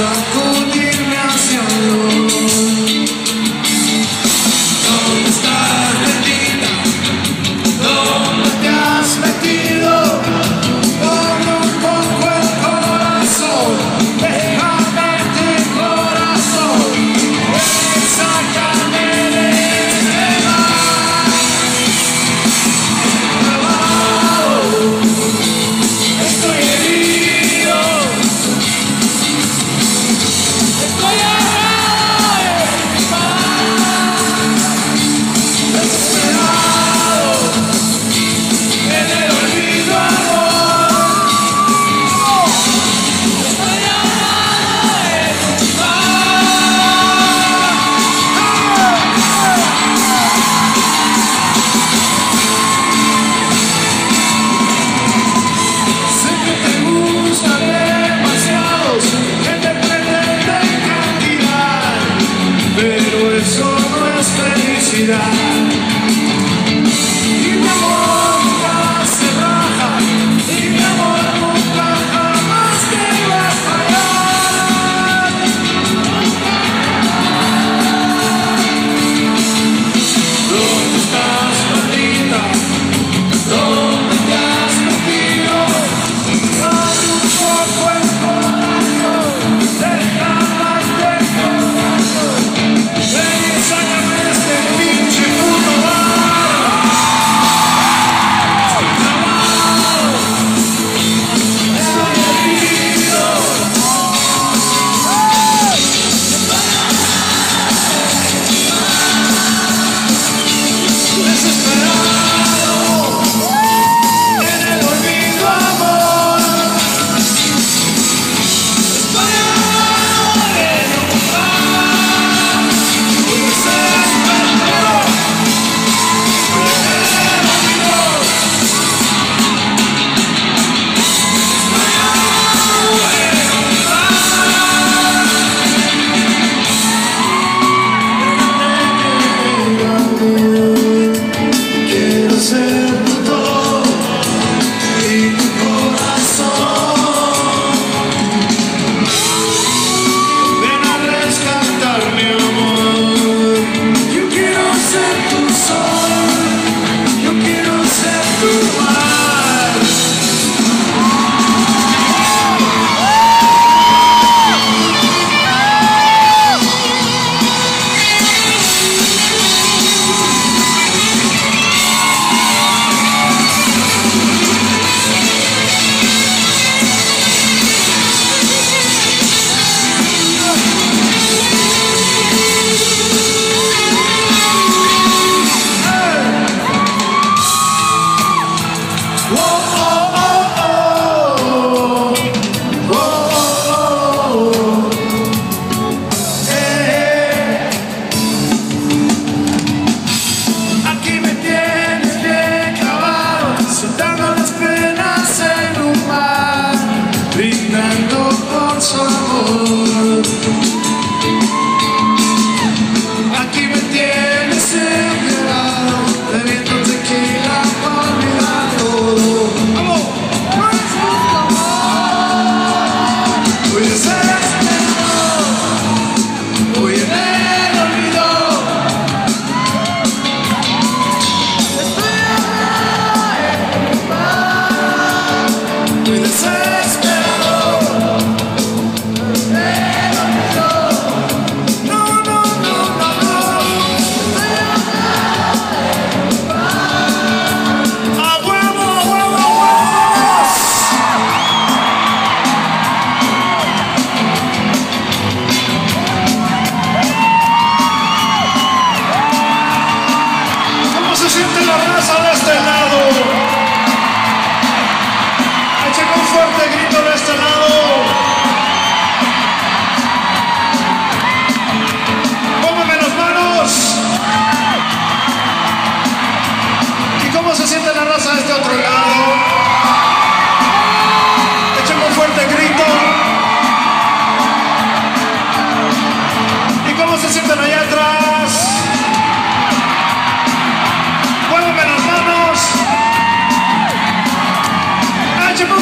circle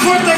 fuerte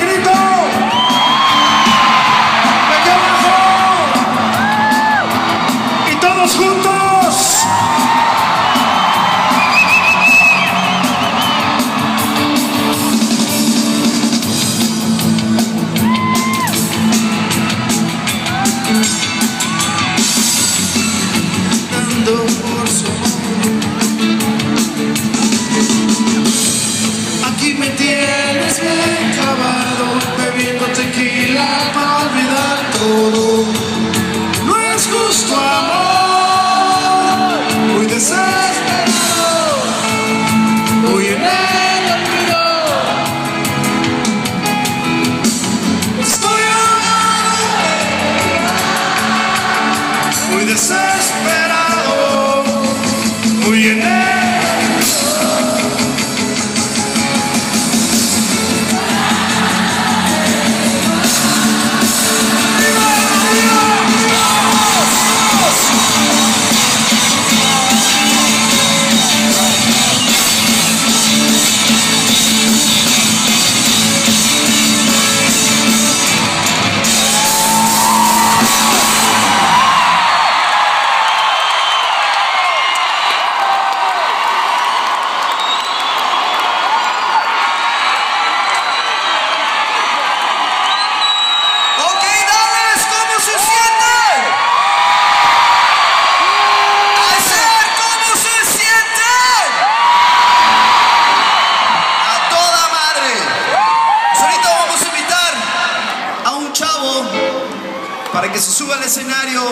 para que se suba al escenario,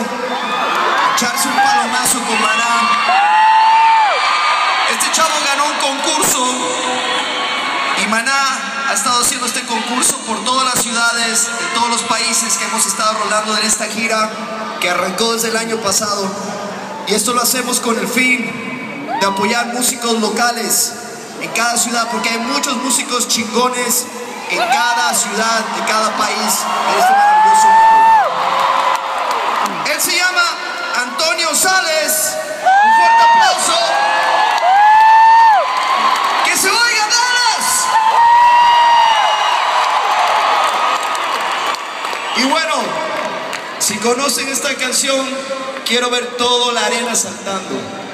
echarse un palomazo con Maná. Este chavo ganó un concurso y Maná ha estado haciendo este concurso por todas las ciudades de todos los países que hemos estado rolando en esta gira que arrancó desde el año pasado. Y esto lo hacemos con el fin de apoyar músicos locales en cada ciudad, porque hay muchos músicos chingones en cada ciudad de cada país de este maravilloso. Se llama Antonio Sales. Un fuerte aplauso. ¡Que se oiga Dallas! Y bueno, si conocen esta canción, quiero ver toda la arena saltando.